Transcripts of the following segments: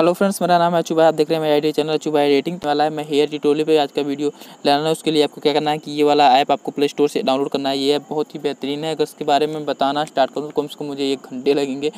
Hello friends, मेरा नाम है अचू भाई आप देख रहे हैं मेरा आईडी चैनल अचू भाई एडिटिंग वाला है। मैं हेयर ट्यूटोरियल पे आज का वीडियो लाना है। उसके लिए आपको क्या करना है कि ये वाला ऐप आपको प्ले स्टोर से डाउनलोड करना है। ये ऐप बहुत ही बेहतरीन है। अगर इसके बारे में बताना स्टार्ट करूँ तो कम से कम मुझे एक घंटे लगेंगे।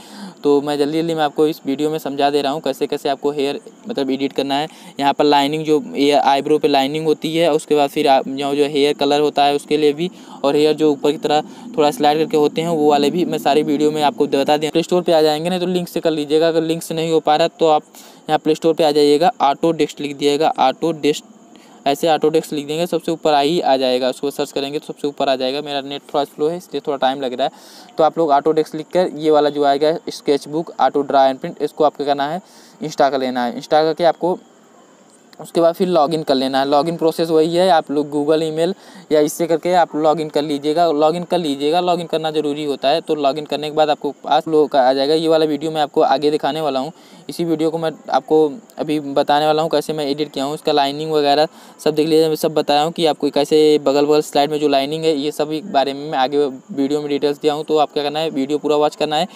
तो मैं जल्दी जल्दी मैं आपको इस वीडियो में समझा दे रहा हूँ कैसे कैसे आपको हेयर मतलब एडिट करना है। यहाँ पर लाइनिंग जो आईब्रो पर लाइनिंग होती है, उसके बाद फिर जो जो हेयर कलर होता है उसके लिए भी और हेयर जो ऊपर की तरह थोड़ा स्लाइड करके होते हैं, वो वाले भी मैं सारी वीडियो में आपको बता दें प्ले स्टोर पर आ जाएँगे ना तो लिंक से कर लीजिएगा। अगर लिंक से नहीं हो पा रहा तो आप यहाँ प्ले स्टोर पर आ जाइएगा ऑटो डेस्क लिख दिएगा ऑटो डेस्क ऐसे ऑटो डेस्क लिख देंगे, सबसे ऊपर आ ही आ जाएगा, उसको सर्च करेंगे तो सबसे ऊपर आ जाएगा। मेरा नेट थोड़ा स्लो है, इसलिए थोड़ा टाइम लग रहा है। तो आप लोग ऑटो डेस्क लिख कर ये वाला जो आएगा SketchBook auto draw and print इसको आपको करना है इंस्टा का लेना है। इंस्टा करके आपको उसके बाद फिर लॉगिन कर लेना। है लॉगिन प्रोसेस वही है, आप लोग गूगल ईमेल या इससे करके आप लॉगिन कर लीजिएगा। लॉगिन कर लीजिएगा, लॉगिन करना ज़रूरी होता है। तो लॉगिन करने के बाद आपको पास लोगों का आ जाएगा। ये वाला वीडियो मैं आपको आगे दिखाने वाला हूँ। इसी वीडियो को मैं आपको अभी बताने वाला हूँ कैसे मैं एडिट किया हूँ। इसका लाइनिंग वगैरह सब देख लीजिए। मैं सब बताया हूँ कि आपको कैसे बगल बगल स्लाइड में जो लाइनिंग है, ये सभी बारे में मैं आगे वीडियो में डिटेल्स दिया हूँ। तो आप क्या करना है, वीडियो पूरा वॉच करना है।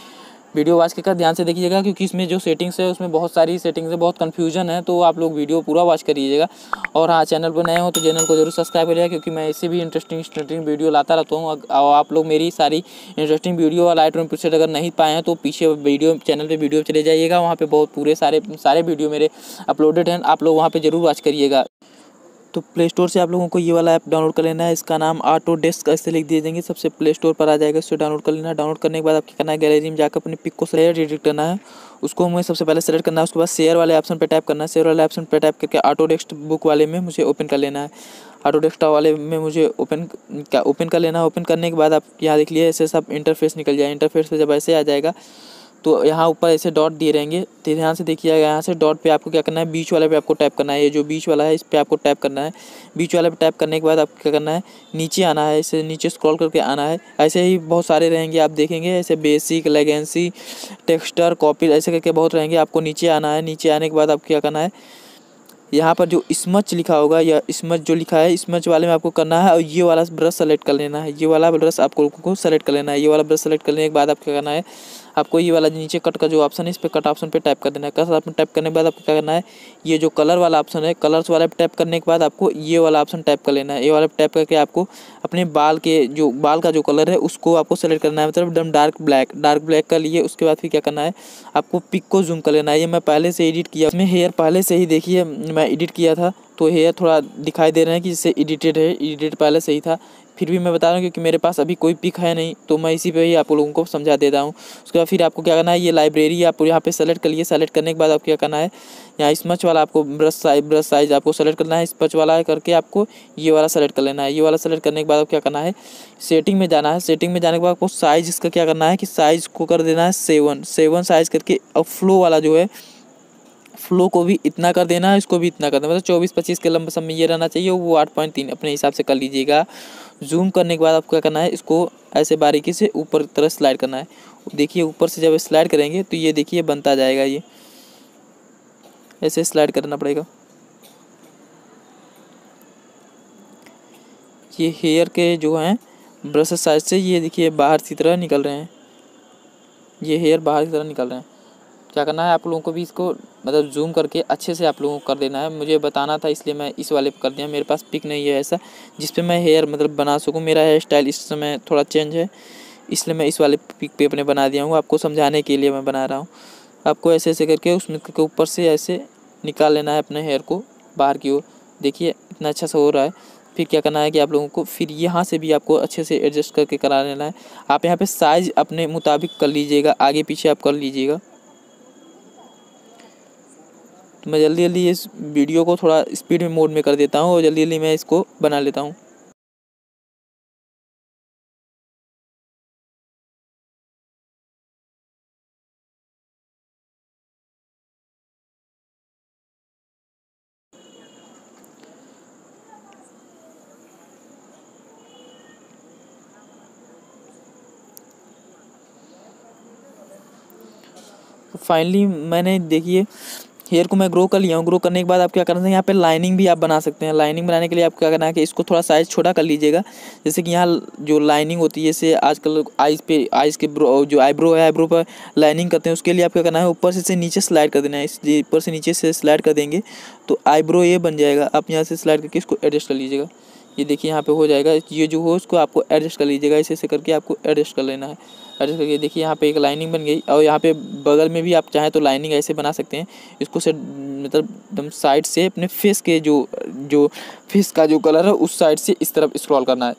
वीडियो वॉच कर ध्यान से देखिएगा, क्योंकि इसमें जो सेटिंग्स है, उसमें बहुत सारी सेटिंग्स है, बहुत कन्फ्यूज़न है तो आप लोग वीडियो पूरा वॉच करिएगा। और हाँ चैनल पर नए हो तो चैनल को ज़रूर सब्सक्राइब करिएगा, क्योंकि मैं इससे भी इंटरेस्टिंग इंटरेस्टिंग वीडियो लाता रहता हूँ। और आप लोग मेरी सारी इंटरेस्टिंग वीडियो और लाइट रूम पिक्चर अगर नहीं पाए हैं तो पीछे वीडियो चैनल पर वीडियो चले जाइएगा। वहाँ पर बहुत पूरे सारे सारे वीडियो मेरे अपलोडेड हैं, आप लोग वहाँ पर ज़रूर वॉच करिएगा। तो प्ले स्टोर से आप लोगों को ये वाला ऐप डाउनलोड कर लेना है। इसका नाम ऑटो डेस्क ऐसे लिख दिए जाएँगे। सबसे प्ले स्टोर पर आ जाएगा। इससे डाउनलोड कर लेना है। डाउनलोड करने के बाद आपको करना है गैलरी में जाकर अपने पिक को शेयर एडिट करना है। उसको हमें सबसे पहले सेलेक्ट करना है। उसके बाद शेयर वाले ऑप्शन पर टाइप करना है। शेयर वाले ऑप्शन पर टाइप करके ऑटो डेस्क बुक वाले में मुझे ओपन कर लेना है। ऑटो डेस्कटॉप वाले में मुझे ओपन ओपन कर लेना है। ओपन करने के बाद आप यहाँ देख लिए ऐसे सब इंटरफेस निकल जाए इंटरफेस पर जब ऐसे आ जाएगा तो यहाँ ऊपर ऐसे डॉट दिए रहेंगे। तो ध्यान से देखिएगा यहाँ से डॉट पे आपको क्या करना है? बीच वाले पे आपको टैप करना है। ये जो बीच वाला है, इस पर आपको टैप करना है। बीच वाले पे टैप करने के बाद आपको क्या करना है? नीचे आना है, इसे नीचे स्क्रॉल करके आना है। ऐसे ही बहुत सारे रहेंगे, आप देखेंगे। ऐसे बेसिक लेगेंसी टेक्स्टर कॉपी ऐसे करके बहुत रहेंगे। आपको नीचे आना है। नीचे आने के बाद आपको क्या करना है? यहाँ पर जो स्मच लिखा होगा, या स्मच जो लिखा है स्मच वाले में आपको करना है। और ये वाला ब्रश सेलेक्ट कर लेना है। ये वाला ब्रश आपको को सेलेक्ट कर लेना है। ये वाला ब्रश सेलेक्ट करने के बाद आपको क्या करना है? आपको ये वाला नीचे कट का जो ऑप्शन है, इस पर कट ऑप्शन पे टाइप कर देना है। कट ऑप्शन टाइप करने के बाद आपको क्या करना है, ये जो कलर वाला ऑप्शन है कलर्स वाला पे टाइप करने के बाद आपको ये वाला ऑप्शन टाइप कर लेना है। ये वाला टाइप करके आपको अपने बाल के जो, बाल का जो कलर है, उसको आपको सेलेक्ट करना है। मतलब एकदम डार्क ब्लैक डार्क ब्लैक कर लिए, उसके बाद फिर क्या करना है, आपको पिक को जूम कर लेना है। ये मैं पहले से एडिट किया उसमें हेयर पहले से ही देखिए, मैं एडिट किया था तो हेयर थोड़ा दिखाई दे रहे हैं कि जैसे एडिटेड है एडिटेड पहले से ही था। फिर भी मैं बता रहा हूँ क्योंकि मेरे पास अभी कोई पिक है नहीं तो मैं इसी पे ही आप लोगों को समझा देता हूँ। उसके बाद फिर आपको क्या करना है, ये लाइब्रेरी आप यहाँ पे सेलेक्ट कर लिए। सेलेक्ट करने के बाद आपको क्या करना है, यहाँ स्मच वाला आपको ब्रश साइज़ ब्रश साइज़ आपको सेलेक्ट करना है। स्पच वाला करके आपको ये वाला सेलेक्ट कर लेना है। ये वाला सेलेक्ट करने के बाद आपको क्या करना है सेटिंग में जाना है। सेटिंग में जाने के बाद आपको साइज़ इसका क्या करना है कि साइज़ को कर देना है सेवन सेवन साइज़ करके, अब फ्लो वाला जो है फ्लो को भी इतना कर देना है इसको भी इतना कर देना। मतलब चौबीस पच्चीस के लंबे समय ये रहना चाहिए, वो आठ पॉइंट तीन अपने हिसाब से कर लीजिएगा। जूम करने के बाद आपको क्या करना है, इसको ऐसे बारीकी से ऊपर तरह स्लाइड करना है। देखिए, ऊपर से जब स्लाइड करेंगे तो ये देखिए बनता जाएगा ये। ऐसे स्लाइड करना पड़ेगा। ये हेयर के जो हैं, ब्रश साइज़ से ये देखिए, बाहर की तरह निकल रहे हैं। ये हेयर बाहर की तरह निकल रहे हैं। क्या करना है, आप लोगों को भी इसको मतलब जूम करके अच्छे से आप लोगों को कर देना है। मुझे बताना था, इसलिए मैं इस वाले पर कर दिया। मेरे पास पिक नहीं है ऐसा जिस पर मैं हेयर मतलब बना सकूँ। मेरा हेयर स्टाइल इस समय थोड़ा चेंज है, इसलिए मैं इस वाले पिक पे अपने बना दिया हूँ। आपको समझाने के लिए मैं बना रहा हूँ। आपको ऐसे ऐसे करके उसमें के ऊपर से ऐसे निकाल लेना है अपने हेयर को बाहर की ओर। देखिए, इतना अच्छा सा हो रहा है। फिर क्या करना है कि आप लोगों को फिर यहाँ से भी आपको अच्छे से एडजस्ट करके करा लेना है। आप यहाँ पे साइज़ अपने मुताबिक कर लीजिएगा, आगे पीछे आप कर लीजिएगा। तो मैं जल्दी जल्दी इस वीडियो को थोड़ा स्पीड में मोड में कर देता हूँ और जल्दी जल्दी मैं इसको बना लेता हूँ। फाइनली मैंने देखिए हेयर को मैं ग्रो कर लिया हूँ ग्रो करने के बाद आप क्या करना है यहाँ पे लाइनिंग भी आप बना सकते हैं। लाइनिंग बनाने के लिए आप क्या करना है कि इसको थोड़ा साइज़ छोटा कर लीजिएगा। जैसे कि यहाँ जो लाइनिंग होती है, जैसे आजकल आइज़ पे आइज़ के ब्रो जो आईब्रो है आईब्रो पर लाइनिंग करते हैं, उसके लिए आप क्या करना है, ऊपर से नीचे स्लाइड कर देना है। इस ऊपर से नीचे से स्लाइड कर देंगे तो आईब्रो ये बन जाएगा। आप यहाँ से स्लाइड करके इसको एडजस्ट कर लीजिएगा। ये देखिए यहाँ पे हो जाएगा। ये जो हो, उसको आपको एडजस्ट कर लीजिएगा। ऐसे ऐसे करके आपको एडजस्ट कर लेना है। एडजस्ट करके, देखिए यहाँ पे एक लाइनिंग बन गई, और यहाँ पे बगल में भी आप चाहें तो लाइनिंग ऐसे बना सकते हैं। इसको से मतलब एकदम साइड से अपने फेस के जो जो फेस का जो कलर है, उस साइड से इस तरफ़ स्क्रॉल करना है।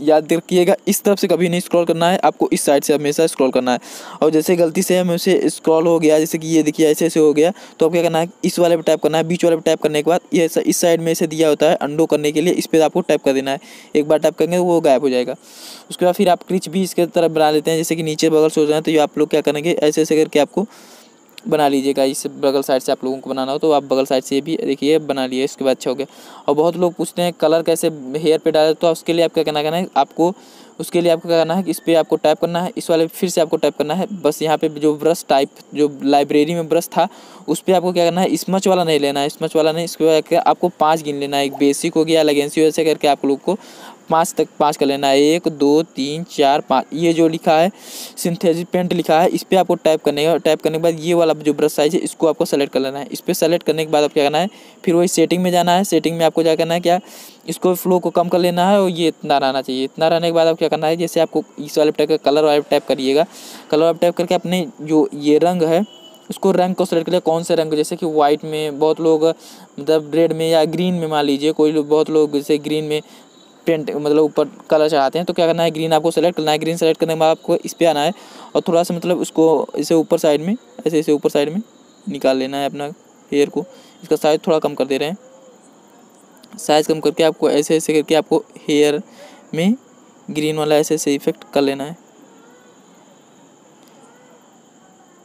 याद रखिएगा, इस तरफ़ से कभी नहीं स्क्रॉल करना है, आपको इस साइड से हमेशा स्क्रॉल करना है। और जैसे गलती से हमें उसे स्क्रॉल हो गया, जैसे कि ये देखिए, ऐसे ऐसे हो गया तो आप क्या करना है, इस वाले पे टाइप करना है, बीच वाले पर टाइप करने के बाद ये इस साइड में से दिया होता है अंडो करने के लिए, इस पर आपको टाइप कर देना है। एक बार टाइप करेंगे वो गायब हो जाएगा। उसके बाद फिर आप क्रिच भी इसके तरफ़ बना लेते हैं, जैसे कि नीचे बगल रहे हैं तो ये आप लोग क्या करेंगे, ऐसे ऐसे करके आपको बना लीजिएगा। इस बगल साइड से आप लोगों को बनाना हो तो आप बगल साइड से भी देखिए, बना लिए, इसके बाद अच्छा हो गया और बहुत लोग पूछते हैं, कलर कैसे हेयर पे डाले तो उसके लिए आप क्या करना करना है, आपको, उसके लिए आपको क्या करना है कि इस पर आपको टाइप करना है, इस वाले फिर से आपको टाइप करना है। बस यहाँ पे जो ब्रश टाइप, जो लाइब्रेरी में ब्रश था, उस पर आपको क्या करना है, स्मच वाला नहीं लेना है, स्मच वाला नहीं, इसके बाद आपको पाँच गिन लेना है, एक बेसिक हो गया लेगेंसी वैसे करके आप लोग को पाँच तक पाँच कर लेना है। एक, दो, तीन, चार, पाँच। ये जो लिखा है सिंथेसिस पेंट लिखा है, इस पर आपको टाइप करने का टाइप करने के बाद ये वाला जो ब्रश साइज़ है, इसको आपको सेलेक्ट कर लेना है। इस पर सेलेक्ट करने के बाद आप क्या करना है, फिर वही सेटिंग में जाना है। सेटिंग में आपको क्या करना है, क्या इसको फ्लो को कम कर लेना है और ये इतना रहना चाहिए। इतना रहने के बाद आप क्या करना है, जैसे आपको इस वाले टाइप का कलर वाले टाइप करिएगा। कलर वाले टाइप करके अपने जो ये रंग है, उसको रंग को सेलेक्ट कर लिया कौन से रंग? जैसे कि वाइट में बहुत लोग मतलब रेड में या ग्रीन में मान लीजिए, कोई लोग बहुत लोग जैसे ग्रीन में पेंट मतलब ऊपर कलर चढ़ाते हैं तो क्या करना है ग्रीन आपको सेलेक्ट करना है ग्रीन सेलेक्ट करने के बाद आपको इस पर आना है और थोड़ा सा मतलब उसको इसे ऊपर साइड में, ऐसे इसे ऊपर साइड में निकाल लेना है अपना हेयर को। इसका साइज़ थोड़ा कम कर दे रहे हैं। साइज़ कम करके आपको ऐसे ऐसे करके आपको हेयर में ग्रीन वाला ऐसे ऐसे इफ़ेक्ट कर लेना है।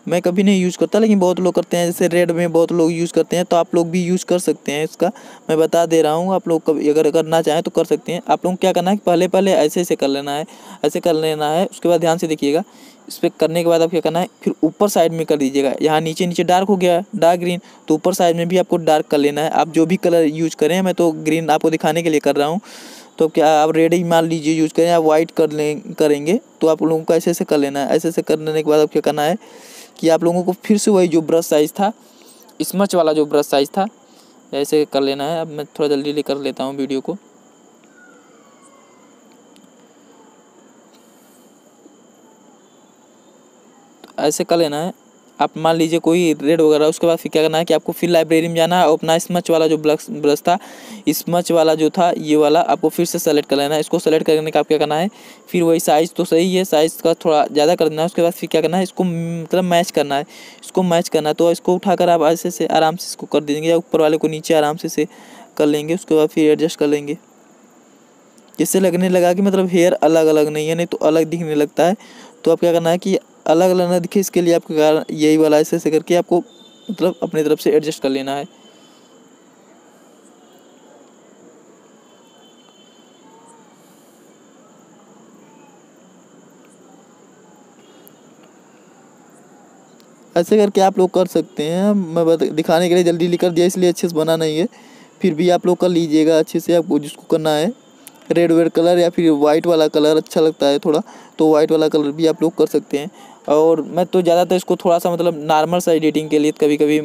मैं कभी नहीं यूज़ करता, लेकिन बहुत लोग करते हैं, जैसे रेड में बहुत लोग यूज़ करते हैं तो आप लोग भी यूज़ कर सकते हैं इसका। मैं बता दे रहा हूँ, आप लोग कभी अगर करना चाहें तो कर सकते हैं। आप लोग क्या करना है पहले पहले ऐसे ऐसे कर लेना है, ऐसे कर लेना है, उसके बाद ध्यान से देखिएगा। इस पर करने के बाद आप क्या करना है, फिर ऊपर साइड में कर दीजिएगा। यहाँ नीचे नीचे डार्क हो गया डार्क ग्रीन तो ऊपर साइड में भी आपको डार्क कर लेना है। आप जो भी कलर यूज़ करें, मैं तो ग्रीन आपको दिखाने के लिए कर रहा हूँ। तो क्या आप रेड ही मान लीजिए यूज़ करें, आप वाइट कर लें, करेंगे तो आप लोगों को ऐसे ऐसे कर लेना है। ऐसे ऐसे करने के बाद आप क्या करना है कि आप लोगों को फिर से वही जो ब्रश साइज़ था स्मच वाला जो ब्रश साइज़ था, ऐसे कर लेना है। अब मैं थोड़ा जल्दी ले कर लेता हूँ वीडियो को। ऐसे कर लेना है। आप मान लीजिए कोई रेड वगैरह, उसके बाद फिर क्या करना है कि आपको फिर लाइब्रेरी में जाना है और अपना स्मच वाला जो ब्रश ब्रश था स्मच वाला जो था, ये वाला आपको फिर से सेलेक्ट कर लेना है। इसको सेलेक्ट करने का आप क्या करना है? फिर वही साइज़ तो सही है साइज़ का थोड़ा ज़्यादा कर देना है, उसके बाद फिर क्या करना है? इसको मतलब मैच करना है। इसको मैच करना है तो इसको उठाकर आप ऐसे से आराम से इसको कर देंगे, या ऊपर वाले को नीचे आराम से से कर लेंगे, उसके बाद फिर एडजस्ट कर लेंगे। जिससे लगने लगा कि मतलब हेयर अलग अलग नहीं है, नहीं तो अलग दिखने लगता है। तो आप क्या करना है कि अलग अलग ना दिखे इसके लिए आपके कारण यही वाला ऐसे ऐसे करके आपको मतलब अपनी तरफ़ से एडजस्ट कर लेना है। ऐसे करके आप लोग कर सकते हैं, मैं दिखाने के लिए जल्दी लिख कर दिया, इसलिए अच्छे से बना नहीं है। फिर भी आप लोग कर लीजिएगा, अच्छे से आपको जिसको करना है। रेड वेड कलर या फिर वाइट वाला कलर अच्छा लगता है थोड़ा तो वाइट वाला कलर भी आप लोग कर सकते हैं। और मैं तो ज़्यादातर इसको थोड़ा सा मतलब नॉर्मल सा एडिटिंग के लिए कभी कभी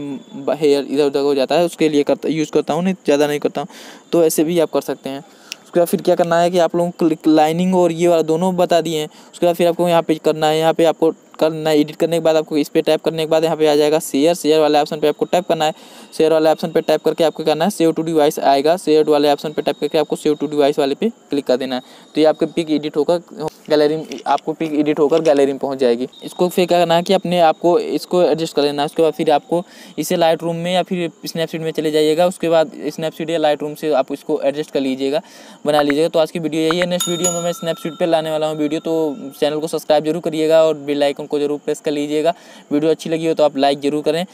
हेयर इधर उधर हो जाता है, उसके लिए करता, यूज़ करता हूँ, नहीं, ज़्यादा नहीं करता हूँ तो ऐसे भी आप कर सकते हैं। उसके बाद फिर क्या करना है कि आप लोगों को लाइनिंग और ये वाला दोनों बता दिए हैं, उसके बाद फिर आपको यहाँ पे करना है, यहाँ पे आपको करना एडिट करने के बाद आपको इस पर टाइप करने के बाद यहाँ पे आ जाएगा शेयर शेयर वाले ऑप्शन पे आपको टाइप करना है। शेयर वाले ऑप्शन पे टाइप करके आपको करना है सेव टू डिवाइस आएगा। शेयर वाले ऑप्शन पे टाइप करके आपको सेव टू डिवाइस वाले पे क्लिक कर देना है। तो ये आपके पिक एडिट होकर गैलरी आपको पिक एडिट होकर गैलरी में पहुँच जाएगी। इसको फिर क्या करना है कि अपने आपको इसको एडजस्ट कर लेना है। उसके बाद फिर आपको इसे लाइट रूम में या फिर स्नैपसीड में चले जाइएगा। उसके बाद स्नैपसीड या लाइट रूम से आप इसको एडजस्ट कर लीजिएगा, बना लीजिएगा। तो आज की वीडियो यही है। नेक्स्ट वीडियो में मैं स्नैपसीड पर लाने वाला हूँ वीडियो। तो चैनल को सब्सक्राइब ज़रूर करिएगा और बेल आइकन को ज़रूर प्रेस कर लीजिएगा। वीडियो अच्छी लगी हो तो आप लाइक ज़रूर करें।